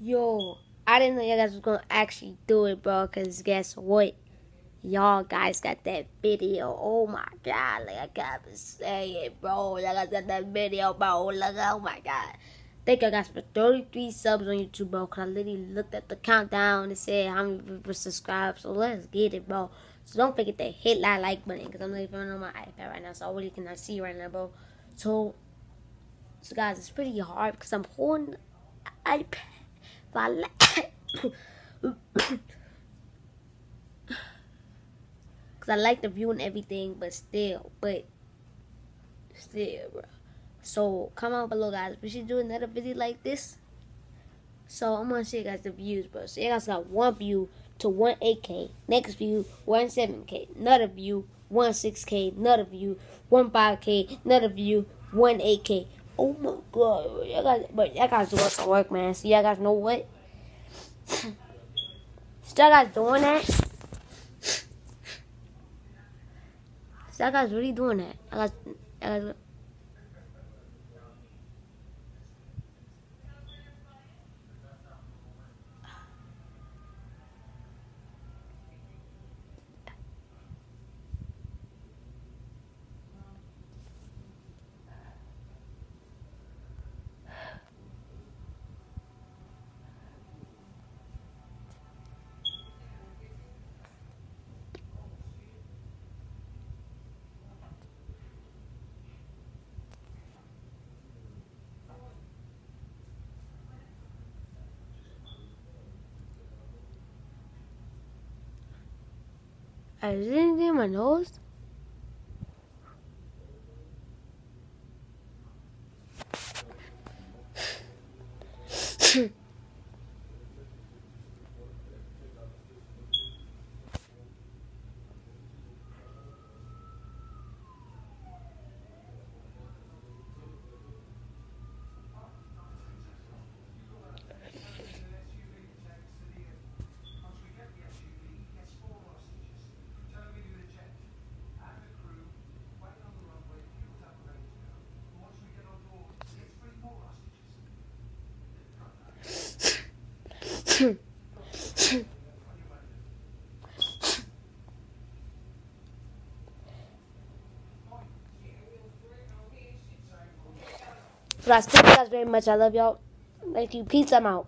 Yo, I didn't know you guys was gonna actually do it, bro. Cause guess what? Y'all guys got that video. Oh my god, like I gotta say it, bro. Y'all guys got that video, bro. Look, oh my god. Thank you guys for 33 subs on YouTube, bro. Cause I literally looked at the countdown and said how many people subscribed. So let's get it, bro. So don't forget to hit that like button. Cause I'm living on my iPad right now. So I really cannot see right now, bro. So, so guys, it's pretty hard because I'm holding iPad. Cause I like the view and everything, but still, but still, bro. So comment below, guys. We should do another video like this. So I'm gonna show you guys the views, bro. So you guys got one view to one 8K, next view one 7K, another view one 6K, another view one 5K, another view one 8K. Oh my god, y'all guys, but y'all guys doing some work, man. See, y'all guys know what? Still guys doing that? Still guys really doing that? I got, I got. I didn't do my nose. Guys, thank you guys very much. I love y'all. Thank you. Peace. I'm out.